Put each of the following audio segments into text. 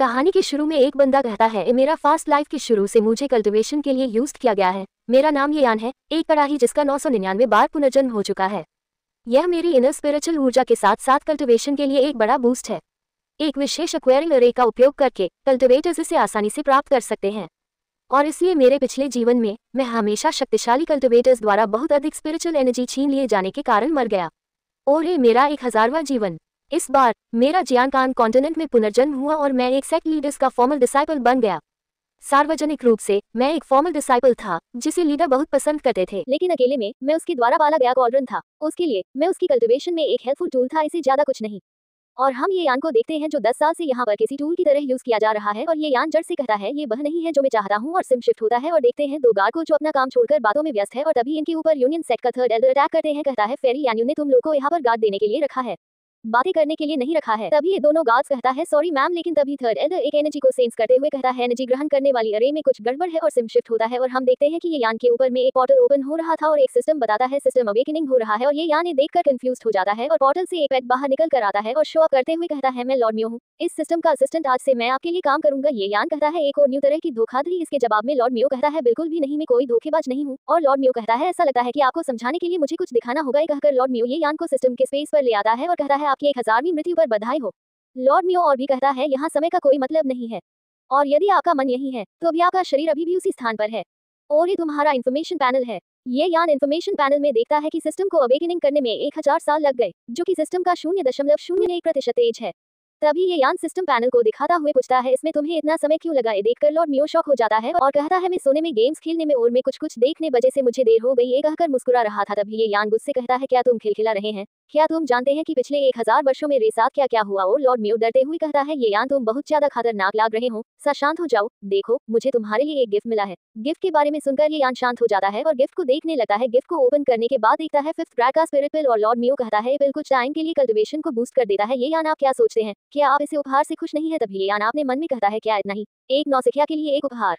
कहानी के शुरू में एक बंदा कहता है मेरा फास्ट लाइफ के शुरू से मुझे कल्टिवेशन के लिए यूज़ किया गया है। मेरा नाम ये यान है, एक कड़ाही जिसका नौ सौ निन्यानवे बार पुनर्जन्म हो चुका है। यह मेरी इनर स्पिरिचुअल ऊर्जा के साथ साथ कल्टिवेशन के लिए एक बड़ा बूस्ट है। एक विशेष एक्वायरिंग अरे का उपयोग करके कल्टिवेटर्स इसे आसानी से प्राप्त कर सकते हैं। और इसलिए मेरे पिछले जीवन में, मैं हमेशा शक्तिशाली कल्टिवेटर्स द्वारा बहुत अधिक स्पिरिचुअल एनर्जी छीन लिए जाने के कारण मर गया। और ये मेरा एक हजारवा जीवन। इस बार, मेरा जियांकान कॉन्टिनेंट में पुनर्जन्म हुआ और मैं एक सेक्ट लीडर्स का फॉर्मल डिसाइपल बन गया। सार्वजनिक रूप से, मैं एक फॉर्मल डिसाइपल था, जिसे लीडर बहुत पसंद करते थे। लेकिन अकेले में, मैं उसके द्वारा पाला गया कॉलरन था। उसके लिए, मैं उसकी कल्टिवेशन में एक हेल्पफुल टूल था, इसे ज़्यादा कुछ नहीं। और हम ये यान को देखते हैं जो 10 साल से यहाँ पर किसी टूल की तरह यूज़ किया जा रहा है और ये यान जड़ से कहता है, ये वह नहीं है जो मैं चाहता हूँ और सिम शिफ्ट होता है और देखते हैं दो गार्ड को जो अपना काम छोड़कर बातों में व्यस्त है और तभी इनके ऊपर यूनियन सेट का थर्ड एल्डर अटैक करते हैं, कहता है फेरी यानियन ने तुम लोग को यहाँ पर गार्ड देने के लिए रखा है। बातें करने के लिए नहीं रखा है। तभी ये दोनों गार्ड्स कहता है सॉरी मैम लेकिन तभी थर्ड एल्डर एक एनर्जी को सेंस करते हुए कहता है एनर्जी ग्रहण करने वाली अरे में कुछ गड़बड़ है और सिम शिफ्ट होता है और हम देखते हैं कि ये यान के ऊपर में एक पोर्टल ओपन हो रहा था और एक सिस्टम बताता है सिस्टम अवेकनिंग हो रहा है और ये यान ये देखकर कंफ्यूज हो जाता है और पोर्टल से एक पेट बाहर निकल कर आता है और शो अप करते हुए कहता है, मैं लॉर्ड म्यू हूँ। इस सिस्टम का असिस्टेंट आज से मैं आपके लिए काम करूँगा। ये यान कहता है, एक और न्यू तरह की धोखाधड़ी इसके जवाब में लॉर्ड म्यू कहता है, बिल्कुल भी नहीं, मैं कोई धोखेबाज नहीं हूँ। और लॉर्ड म्यू कहता है, ऐसा लगता है की आपको समझाने के लिए मुझे कुछ दिखाना होगा। कहकर लॉर्ड म्यू ये यान को सिस्टम के स्पेस पर ले आता है और कहता है आपकी एक हजारवीं मृत्यु पर बधाई हो। लॉर्ड म्यू और भी कहता है, यहाँ समय का कोई मतलब नहीं है। और यदि आपका मन यही है तो अभी आपका शरीर अभी भी उसी स्थान पर है। और ये तुम्हारा इन्फॉर्मेशन पैनल है। ये यान इन्फॉर्मेशन पैनल में देखता है कि सिस्टम को अवेकनिंग करने में एक हज़ार साल लग गए, जो कि सिस्टम का शून्य दशमलव शून्य एक प्रतिशत तेज है। तभी ये यान सिस्टम पैनल को दिखाता हुए पूछता है, इसमें तुम्हें इतना समय क्यों लगा? ये देखकर लॉर्ड मियो शॉक हो जाता है और कहता है, मैं सोने में गेम्स खेलने में और में कुछ कुछ देखने वजह से मुझे देर हो गई, ये कहकर मुस्कुरा रहा था। तभी ये यान गुस्से कहता है, क्या तुम खिलखिला रहे हैं? क्या तुम जानते हैं कि पिछले एक हज़ार वर्षों में मेरे साथ क्या क्या हुआ? और लॉर्ड म्यू डरते हुए कहता है, ये यान तुम बहुत ज़्यादा खतरनाक लाग रहे हो। सा शांत हो जाओ। देखो, मुझे तुम्हारे लिए एक गिफ्ट मिला है। गिफ्ट के बारे में सुनकर ये यान शांत हो जाता है और गिफ्ट को देखने लगता है। गिफ्ट को ओपन करने के बाद देखता है, फिफ्थ ट्रैक का स्पिरिट पिल और लॉर्ड म्यू कहता है पिल कुछ टाइम के लिए कल्टिवेशन को बूस्ट कर देता है। ये यान आप क्या सोचते हैं? क्या आप इसे उपहार से खुश नहीं है? तभी ये यान आपने मन में कहता है, क्या इतना ही? एक नौसिखिया के लिए एक उपहार।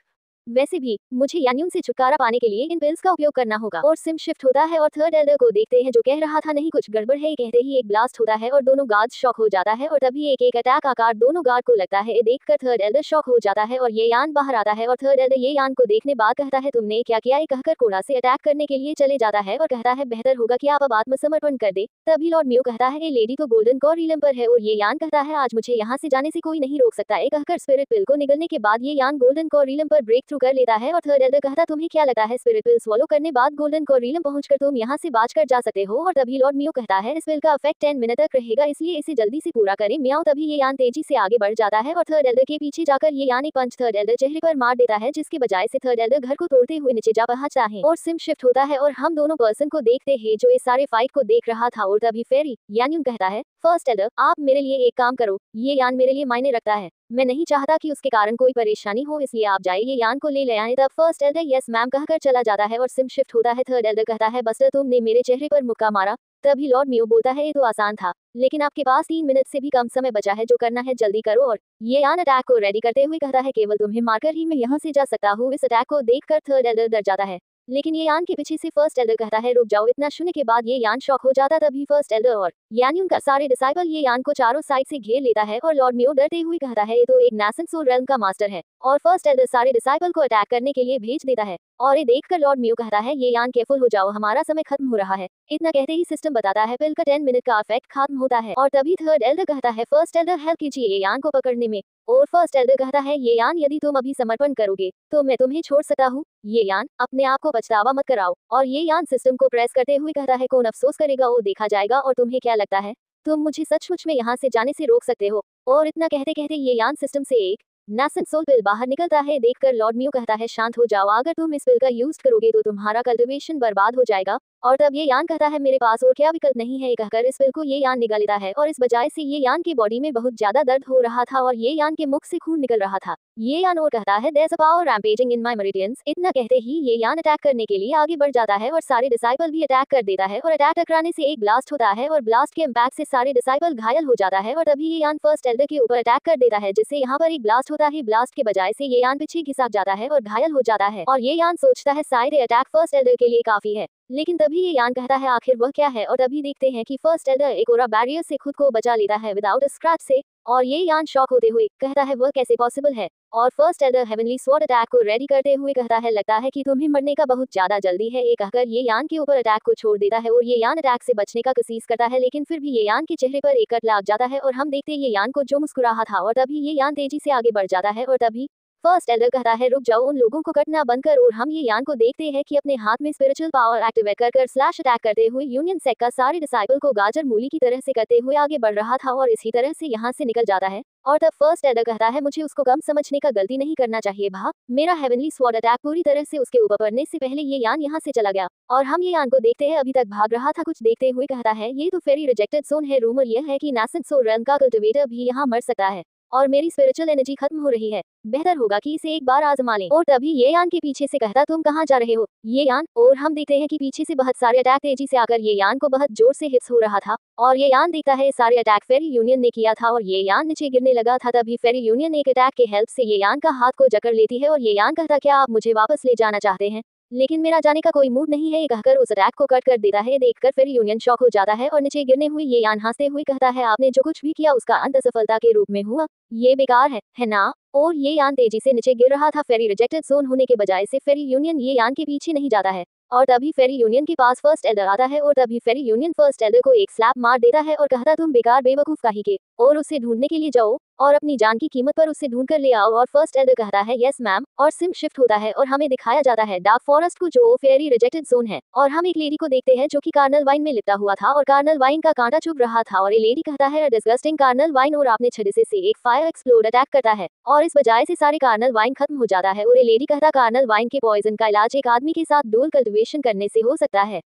वैसे भी, मुझे यान्यून से छुटकारा पाने के लिए इन पिल्स का उपयोग करना होगा। और सिम शिफ्ट होता है और थर्ड एल्डर को देखते हैं, जो कह रहा था, नहीं, कुछ गड़बड़ है। कहते ही एक ब्लास्ट होता है और दोनों गार्ड शॉक हो जाता है और तभी एक एक अटैक आकार दोनों गार्ड को लगता है। देखकर थर्ड एल्डर शॉक हो जाता है और ये यान बाहर आता है और थर्ड एल्डर ये यान को देखने बाद कहता है, तुमने क्या किया? कहकर कोड़ा से अटैक करने के लिए चले जाता है और कहता है, बेहतर होगा कि आप अब आत्मसमर्पण कर दे। तभी लॉर्ड म्यू कहता है लेडी तो गोल्डन कॉरिलम पर है और ये यान कहता है, आज मुझे यहाँ से जाने से कोई नहीं रोक सकता। है कहकर स्पिरिट पिल को निकलने के बाद ये यान गोल्डन कॉरिलम पर ब्रेक थ्रू कर लेता है और थर्ड एल्डर कहता, तुम्हें क्या लगता है स्पिरिट स्वॉलो करने बाद गोल्डन कोरिलम पहुंचकर तुम यहाँ से बाज कर जा सकते हो? और तभी लॉर्ड मियो कहता है, इस पिल का इफ़ेक्ट टेन मिनट तक रहेगा, इसलिए इसे जल्दी से पूरा करें। म्याओ, तभी ये यान तेज़ी से आगे बढ़ जाता है और थर्ड एल्डर के पीछे जाकर ये यान एक पंच थर्ड एल्डर चेहरे पर मार देता है, जिसके बजाय से थर्ड एल्डर घर को तोड़ते हुए नीचे जा पहुँचता है और सिम शिफ्ट होता है और हम दोनों पर्सन को देखते हैं जो इस सारे फाइट को देख रहा था। और तभी फेरी यान कहता है, फ़र्स्ट एल्डर, आप मेरे लिए एक काम करो, ये यान मेरे लिए मायने रखता है। मैं नहीं चाहता कि उसके कारण कोई परेशानी हो, इसलिए आप जाइए यान को ले ले आए। तब फ़र्स्ट एल्डर, यस मैम, कहकर चला जाता है और सिम शिफ्ट होता है। थर्ड एल्डर कहता है बस्टर तुमने मेरे चेहरे पर मुक्का मारा। तभी लॉर्ड मियो बोलता है, ये तो आसान था, लेकिन आपके पास तीन मिनट से भी कम समय बचा है, जो करना है जल्दी करो। और ये यान अटैक को रेडी करते हुए कहता है, केवल तुम्हें मारकर ही मैं यहाँ से जा सकता हूँ। इस अटैक को देखकर थर्ड एल्डर डर जाता है। लेकिन ये यान के पीछे से फ़र्स्ट एल्डर कहता है, रुक जाओ, इतना शून्य के बाद ये यान शॉक हो जाता तभी फ़र्स्ट एल्डर और यानी उनका सारे डिसाइबल ये यान को चारों साइड से घेर लेता है और लॉर्ड मियो डरते हुए कहता है, ये तो एक नैसन सोल रेल का मास्टर है और फ़र्स्ट एल्डर सारे डिसाइबल को अटैक करने के लिए भेज देता है। और ये देखकर लॉर्ड म्यू कहता है, ये यान केयरफुल हो जाओ, हमारा समय खत्म हो रहा है। इतना कहते ही सिस्टम बताता है, पिल का टेन मिनट का इफ़ेक्ट खत्म होता है। और तभी थर्ड एल्डर कहता है, फ़र्स्ट एल्डर, हेल्प कीजिए ये यान को पकड़ने में। और फ़र्स्ट एल्डर कहता है, ये यान यदि तुम अभी समर्पण करोगे तो मैं तुम्हें छोड़ सकता हूँ। ये यान अपने आप को पछतावा मत कराओ। और ये यान सिस्टम को प्रेस करते हुए कहता है, कौन अफसोस करेगा वो देखा जाएगा, और तुम्हें क्या लगता है? तुम मुझे सचमुच में यहाँ से जाने से रोक सकते हो। और इतना कहते कहते ये यान सिस्टम से एक नासन सोल पिल बाहर निकलता है, देखकर लॉर्ड म्यू कहता है, शांत हो जाओ, अगर तुम इस पिल का यूज़ करोगे तो तुम्हारा कल्टिवेशन बर्बाद हो जाएगा। और तब ये यान कहता है, मेरे पास और क्या विकल्प नहीं है? कहकर इस पिल को ये यान निकाल लेता है और इस बजाय से ये यान की बॉडी में बहुत ज़्यादा दर्द हो रहा था और ये यान के मुख से खून निकल रहा था। ये यान और कहता है power rampaging in my meridians इतना कहते ही ये यान अटैक करने के लिए आगे बढ़ जाता है और सारे डिसाइपल भी अटैक कर देता है और अटैक टकराने से एक ब्लास्ट होता है और ब्लास्ट के इम्पैक्ट से सारे डिसाइपल घायल हो जाता है और तभी ये यान फ़र्स्ट एल्डर के ऊपर अटैक कर देता है, जिससे यहाँ पर एक ब्लास्ट होता है। ब्लास्ट के बजाय से ये यान पीछे घिसा जाता है और घायल हो जाता है और ये यान सोचता है, शायद अटैक फ़र्स्ट एल्डर के लिए काफ़ी है। लेकिन तभी ये यान कहता है आखिर वह क्या है और तभी देखते हैं कि फ़र्स्ट एल्डर एक ओरा बैरियर से खुद को बचा लेता है विदाउट स्क्रैच से, और ये यान शॉक होते हुए कहता है वह कैसे पॉसिबल है? और first elder heavenly sword attack को रेडी करते हुए कहता है, लगता है कि तुम्हें मरने का बहुत ज़्यादा जल्दी है, ये कहकर ये यान के ऊपर अटैक को छोड़ देता है और ये यान अटैक से बचने का कोशिश करता है, लेकिन फिर भी ये यान के चेहरे पर एक कट लाग जाता है और हम देखते ये यान को जो मुस्कुराहा था और तभी ये यान तेज़ी से आगे बढ़ जाता है और तभी फ़र्स्ट एल्डर कहता है, रुक जाओ, उन लोगों को कटना बंद कर और हम ये यान को देखते हैं कि अपने हाथ में स्पिरिचुअल पावर एक्टिवेट कर कर स्लैश अटैक करते हुए यूनियन सेक का सारे डिसाइपल को गाजर मूली की तरह से करते हुए आगे बढ़ रहा था और इसी तरह से यहाँ से निकल जाता है। और तब फ़र्स्ट एल्डर कहता है, मुझे उसको कम समझने का गलती नहीं करना चाहिए, भा। मेरा हेवनली स्वॉर्ड अटैक पूरी तरह से उसके ऊपर पड़ने से पहले ये यान यहाँ से चला गया। और हम ये यान को देखते हैं, अभी तक भाग रहा था, कुछ देखते हुए कहता है, ये तो फेरी रिजेक्टेड जोन है रूमर यह है कि नासिक सो रन का कल्टिवेटर भी यहाँ मर सकता है। और मेरी स्पिरिचुअल एनर्जी खत्म हो रही है। बेहतर होगा कि इसे एक बार आजमा लें। और तभी ये यान के पीछे से कहता, तुम कहाँ जा रहे हो? ये यान, और हम देखते हैं कि पीछे से बहुत सारे अटैक तेज़ी से आकर ये यान को बहुत ज़ोर से हिट्स हो रहा था। और ये यान देखता है, सारे अटैक फेरी यूनियन ने किया था और ये यान नीचे गिरने लगा था। तभी फेरी यूनियन एक अटैक के हेल्प से ये यान का हाथ को जकड़ लेती है और ये यान कहता, क्या आप मुझे वापस ले जाना चाहते हैं? लेकिन मेरा जाने का कोई मूड नहीं है। ये कहकर उस रैक को कट कर देता है। देखकर फिर यूनियन शॉक हो जाता है और नीचे गिरने हुई ये यान हँसते हुए कहता है, आपने जो कुछ भी किया उसका अंत सफलता के रूप में हुआ। ये बेकार है है ना? और ये यान तेज़ी से नीचे गिर रहा था। फेरी रिजेक्टेड जोन होने के बजाय से फेरी यूनियन ये यान के पीछे नहीं जाता है। और तभी फेरी यूनियन के पास फ़र्स्ट एल्डर आता है और तभी फेरी यूनियन फ़र्स्ट एल्डर को एक स्लैप मार देता है और कहता, तुम बेकार, बेवकूफ़ काही के, और उसे ढूँढने के लिए जाओ और अपनी जान की कीमत पर उसे ढूंढ कर ले आओ। और फ़र्स्ट एल्डर कहता है यस मैम और सिम शिफ्ट होता है और हमें दिखाया जाता है डार्क फॉरेस्ट को जो फेरी रिजेक्टेड जोन है। और हम एक लेडी को देखते हैं जो कि कार्नल वाइन में लिपटा हुआ था और कार्नल वाइन का कांटा चुभ रहा था और ये लेडी कहता है डिस्गस्टिंग कार्नल वाइन और आपने छड़े से एक फायर एक्सप्लोर अटैक करता है। और इस वजह से सारे कार्नल वाइन खत्म हो जाता है और ये लेडी कहता कार्नल वाइन के पॉइजन का इलाज एक आदमी के साथ डोल कल्टिवेशन करने से हो सकता है।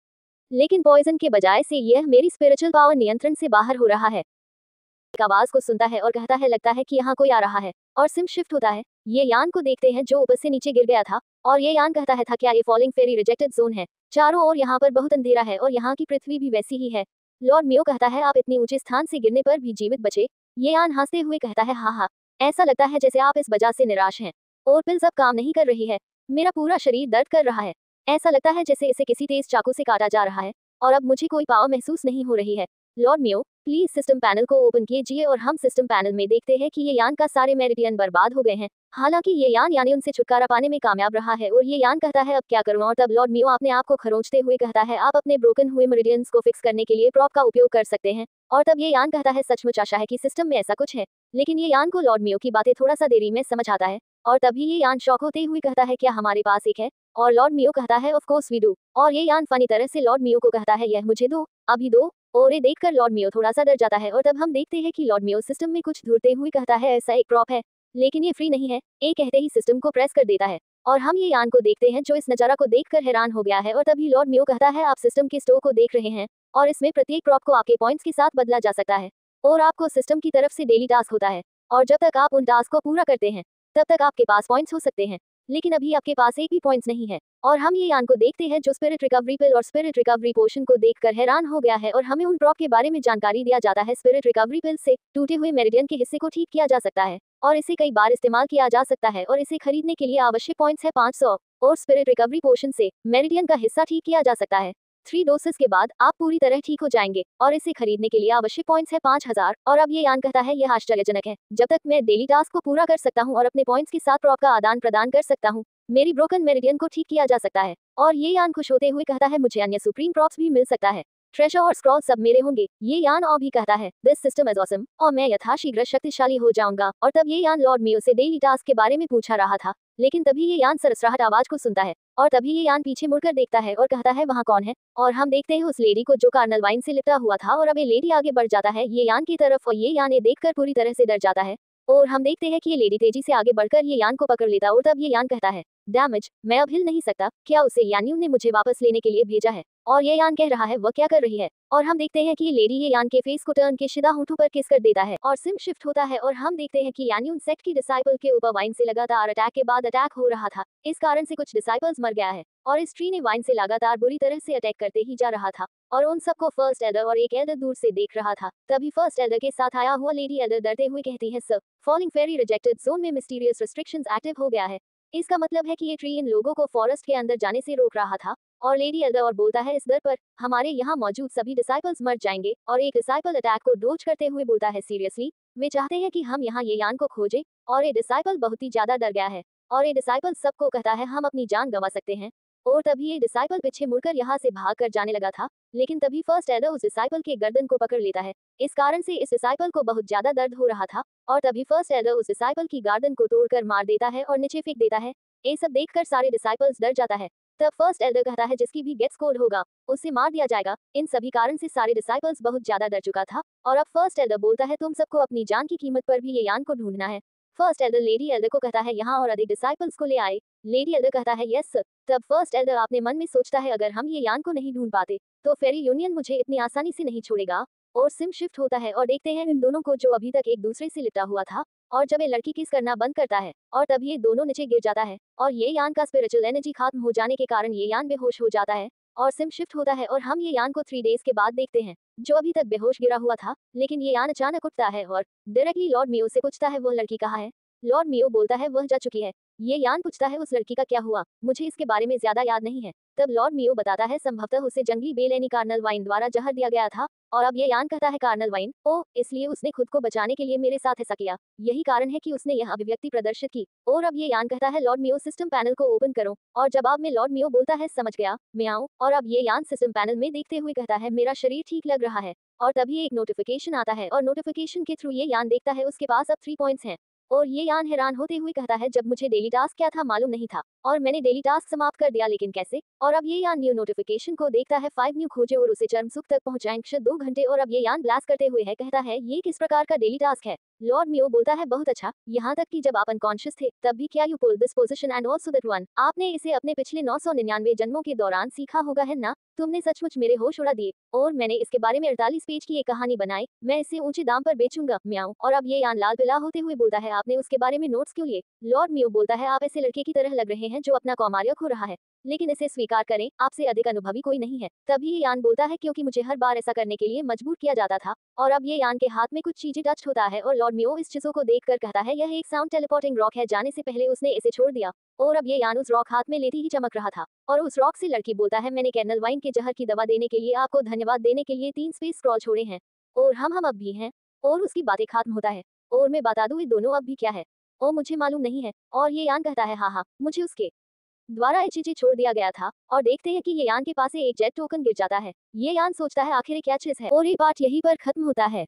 लेकिन पॉइजन के बजाय से यह मेरी स्पिरिचुअल पावर नियंत्रण से बाहर हो रहा है। एक आवाज़ को सुनता है और कहता है, लगता है कि यहाँ कोई आ रहा है और सिम शिफ्ट होता है। ये यान को देखते हैं जो ऊपर से नीचे गिर गया था और ये यान कहता है, था क्या ये फॉलिंग फेरी रिजेक्टेड जोन है? चारों ओर यहाँ पर बहुत अंधेरा है और यहाँ की पृथ्वी भी वैसी ही है। लॉर्ड मियो कहता है, आप इतनी ऊँचे स्थान से गिरने पर भी जीवित बचे? ये यान हँसते हुए कहता है हाँ हाँ। ऐसा लगता है जैसे आप इस वजह से निराश हैं और पिल्स अब काम नहीं कर रही है। मेरा पूरा शरीर दर्द कर रहा है। ऐसा लगता है जैसे इसे किसी तेज चाकू से काटा जा रहा है, और अब मुझे कोई पावर महसूस नहीं हो रही है। लॉर्ड मियो, प्लीज़ सिस्टम पैनल को ओपन कीजिए और हम सिस्टम पैनल में देखते हैं कि ये यान का सारे मेरिडियन बर्बाद हो गए हैं। हालाँकि ये यान यानी उनसे छुटकारा पाने में कामयाब रहा है और ये यान कहता है, अब क्या करूँ? और तब लॉर्ड मियो अपने आप को खरोचते हुए कहता है, आप अपने ब्रोकन हुए मेरिडियंस को फिक्स करने के लिए प्रॉप का उपयोग कर सकते हैं। और तब ये यान कहता है, सचमुच आशा है कि सिस्टम में ऐसा कुछ है। लेकिन ये यान को लॉर्ड मियो की बातें थोड़ा सा देरी में समझ आता है। और तभी ये यान शौक होते हुए कहता है, क्या हमारे पास एक है? और लॉर्ड मियो कहता है ऑफ़ कोर्स वी डू और ये यान फनी तरह से लॉर्ड मियो को कहता है, यह मुझे दो, अभी दो। और ये देखकर लॉर्ड मियो थोड़ा सा डर जाता है और तब हम देखते हैं कि लॉर्ड मियो सिस्टम में कुछ ढूंढते हुए कहता है, ऐसा एक प्रॉप है, लेकिन ये फ्री नहीं है। एक कहते ही सिस्टम को प्रेस कर देता है और हम ये यान को देखते हैं, जो इस नज़ारा को देखकर हैरान हो गया है और तभी लॉर्ड मियो कहता है, आप सिस्टम के स्टोर को देख रहे हैं और इसमें प्रत्येक प्रॉप को आपके पॉइंट्स के साथ बदला जा सकता है और आपको सिस्टम की तरफ़ से डेली टास्क होता है और जब तक आप उन टास्क को पूरा करते हैं, तब तक आपके पास पॉइंट्स हो सकते हैं। लेकिन अभी आपके पास एक भी पॉइंट्स नहीं है। और हम ये यान को देखते हैं जो स्पिरिट रिकवरी पिल और स्पिरिट रिकवरी पोशन को देखकर हैरान हो गया है और हमें उन ड्रॉप के बारे में जानकारी दिया जाता है। स्पिरिट रिकवरी पिल से टूटे हुए मेरिडियन के हिस्से को ठीक किया जा सकता है और इसे कई बार इस्तेमाल किया जा सकता है और इसे खरीदने के लिए आवश्यक पॉइंट्स है पाँच और स्पिरिट रिकवरी पोशन से मेरिडियन का हिस्सा ठीक किया जा सकता है। थ्री डोसेस के बाद आप पूरी तरह ठीक हो जाएँगे और इसे खरीदने के लिए आवश्यक पॉइंट्स है पाँच हज़ार और अब ये यान कहता है, यह आश्चर्यजनक है। जब तक मैं डेली टास्क को पूरा कर सकता हूँ और अपने पॉइंट्स के साथ प्रॉप का आदान प्रदान कर सकता हूँ, मेरी ब्रोकन मेरिडियन को ठीक किया जा सकता है। और ये यान खुश होते हुए कहता है, मुझे अन्य सुप्रीम प्रॉप्स भी मिल सकता है। ट्रेशर और स्क्रॉल सब मेरे होंगे। ये यान और भी कहता है दिस सिस्टम इज़ ऑसम और मैं यथाशीघ्र शक्तिशाली हो जाऊँगा। और तब ये यान लॉर्ड मियो से डेली टास्क के बारे में पूछा रहा था। लेकिन तभी ये यान सरसराहट आवाज़ को सुनता है। और तभी ये यान पीछे मुड़कर देखता है और कहता है, वहाँ कौन है? और हम देखते हैं उस लेडी को जो कार्नल वाइन से लिपटा हुआ था और अब ये लेडी आगे बढ़ जाता है, ये यान की तरफ़ और ये यान ये देखकर पूरी तरह से डर जाता है। और हम देखते हैं कि ये लेडी तेज़ी से आगे बढ़कर ये यान को पकड़ लेता और तब ये यान कहता है डैमेज मैं अब हिल नहीं सकता। क्या उसे यानियों ने मुझे वापस लेने के लिए भेजा है? और ये यान कह रहा है, वह क्या कर रही है? और हम देखते हैं कि लेडी ये यान के फेस को टर्न के शिदा होठों पर किस कर देता है और सिम शिफ्ट होता है और हम देखते हैं कि यानी उन सेट की डिसाइपल के ऊपर वाइन से लगातार अटैक के बाद अटैक हो रहा था। इस कारण से कुछ डिसाइपल्स मर गया है और इस ट्री ने वाइन से लगातार बुरी तरह से अटैक करते ही जा रहा था और उन सबको फ़र्स्ट एल्डर और एक एल्डर दूर से देख रहा था। तभी फ़र्स्ट एल्डर के साथ आया हुआ लेडी एल्डर डरते हुए कहती है sir falling fairy rejected zone में मिस्टीरियस रिस्ट्रिक्शंस एक्टिव हो गया है। इसका मतलब है कि ये ट्री इन लोगों को फॉरेस्ट के अंदर जाने से रोक रहा था। और लेडी एल्डर और बोलता है, इस दर पर हमारे यहाँ मौजूद सभी डिसाइपल्स मर जाएँगे और एक डिसाइपल अटैक को डोज करते हुए बोलता है सीरियसली वे चाहते हैं कि हम यहाँ ये यान को खोजें और ये डिसाइपल बहुत ही ज़्यादा डर गया है और ये डिसाइपल सबको कहता है, हम अपनी जान गंवा सकते हैं। और तभी ये डिसाइपल पीछे मुड़कर यहाँ से भाग कर जाने लगा था, लेकिन तभी फ़र्स्ट एडर उस डिसाइपल के गर्दन को पकड़ लेता है। इस कारण से इस डिसाइपल को बहुत ज़्यादा दर्द हो रहा था, और तभी फ़र्स्ट एडर उस डिसाइपल की गर्दन को तोड़कर मार देता है और नीचे फेंक देता है। ये सब देखकर सारे डिसाइपल्स डर जाता है। तब फ़र्स्ट एल्डर कहता है, जिसकी भी गेट्स कोड होगा, उसे मार दिया जाएगा। इन सभी कारण से सारे डिसाइपल्स बहुत ज़्यादा डर चुका था, और अब फ़र्स्ट एल्डर बोलता है, तुम सबको अपनी जान की कीमत पर भी ये यान को ढूंढना है। फ़र्स्ट एल्डर लेडी एल्डर को कहता है, यहाँ और अधिक डिसाइपल्स को ले आए। लेडी एल्डर कहता है, यस सर तब फ़र्स्ट एल्डर आपने मन में सोचता है, अगर हम ये यान को नहीं ढूंढ पाते तो फेरी यूनियन मुझे इतनी आसानी से नहीं छोड़ेगा। और सिम शिफ्ट होता है और देखते हैं इन दोनों को जो अभी तक एक दूसरे से लिपटा हुआ था, और जब ये लड़की किस करना बंद करता है, और तब ये दोनों नीचे गिर जाता है, और ये यान का स्पिरिचुअल एनर्जी खत्म हो जाने के कारण ये यान बेहोश हो जाता है, और सिम शिफ्ट होता है और हम ये यान को थ्री डेज़ के बाद देखते हैं, जो अभी तक बेहोश गिरा हुआ था, लेकिन ये यान अचानक उठता है और डायरेक्टली लॉर्ड मियो से पूछता है वो लड़की कहाँ है? लॉर्ड मियो बोलता है, वह जा चुकी है। ये यान पूछता है, उस लड़की का क्या हुआ? मुझे इसके बारे में ज़्यादा याद नहीं है। तब लॉर्ड मियो बताता है, संभवतः उसे जंगली बेलेनी कार्नल वाइन द्वारा जहर दिया गया था, और अब ये यान कहता है कार्नल वाइन, ओ, इसलिए उसने खुद को बचाने के लिए मेरे साथ ऐसा किया। यही कारण है कि उसने यह अभिव्यक्ति प्रदर्शित की। और अब ये यान कहता है, लॉर्ड मियो, सिस्टम पैनल को ओपन करो। और जवाब में लॉर्ड मियो बोलता है, समझ गया, मैं आऊँ। और अब ये यान सिस्टम पैनल में देखते हुए कहता है, मेरा शरीर ठीक लग रहा है। और तभी एक नोटिफिकेशन आता है, और नोटिफिकेशन के थ्रू ये यान देखता है, उसके पास अब थ्री पॉइंट्स हैं। और ये यान हैरान होते हुए कहता है, जब मुझे डेली टास्क क्या था मालूम नहीं था और मैंने डेली टास्क समाप्त कर दिया, लेकिन कैसे? और अब ये यान न्यू नोटिफिकेशन को देखता है फाइव न्यू खोजे और उसे चरम सुख तक पहुंचाएँगे दो घंटे, और अब ये यान ब्लास्ट करते हुए है, कहता है, ये किस प्रकार का डेली टास्क है? लॉर्ड मियो बोलता है, बहुत अच्छा यहाँ तक कि जब आप अनकॉन्शियस थे, तब भी क्या you pull this position and also that one आपने इसे अपने पिछले नौ सौ निन्यानवे जन्मों के दौरान सीखा होगा, है ना? तुमने सचमुच मेरे होश उड़ा दिए, और मैंने इसके बारे में अड़तालीस पेज की एक कहानी बनाई, मैं इसे ऊँचे दाम पर बेचूँगा, म्याऊ। और अब ये यान लाल पिला होते हुए बोलता है आपने उसके बारे में नोट्स क्यों लिए? लॉर्ड मियो बोलता है, आप ऐसे लड़के की तरह लग रहे हैं जो अपना कौमार्य खो रहा है, लेकिन इसे स्वीकार करें, आपसे अधिक अनुभवी कोई नहीं है। तभी ये यान बोलता है, क्योंकि मुझे हर बार ऐसा करने के लिए मजबूर किया जाता था, और अब ये यान के हाथ में कुछ चीज़ें टच होता है, और लॉर्ड मियो इस चीज़ों को देखकर कहता है, यह एक साउंड टेलीपोर्टिंग रॉक है, जाने से पहले उसने इसे छोड़ दिया। और अब ये यान उस रॉक हाथ में लेती ही चमक रहा था, और उस रॉक से लड़की बोलता है, मैंने कैनल वाइन के जहर की दवा देने के लिए आपको धन्यवाद देने के लिए तीन स्पेस स्क्रॉल छोड़े हैं, और हम हम अब भी हैं। और उसकी बातें खत्म होता है। और मैं बता दूँ, ये दोनों अब भी क्या है? ओ मुझे मालूम नहीं है। और ये यान कहता है हाँ हाँ मुझे उसके द्वारा एच छोड़ दिया गया था। और देखते हैं कि ये यान के पास एक जेट टोकन गिर जाता है। ये यान सोचता है, आखिर क्या चीज़ है? और ये पार्ट यही पर खत्म होता है।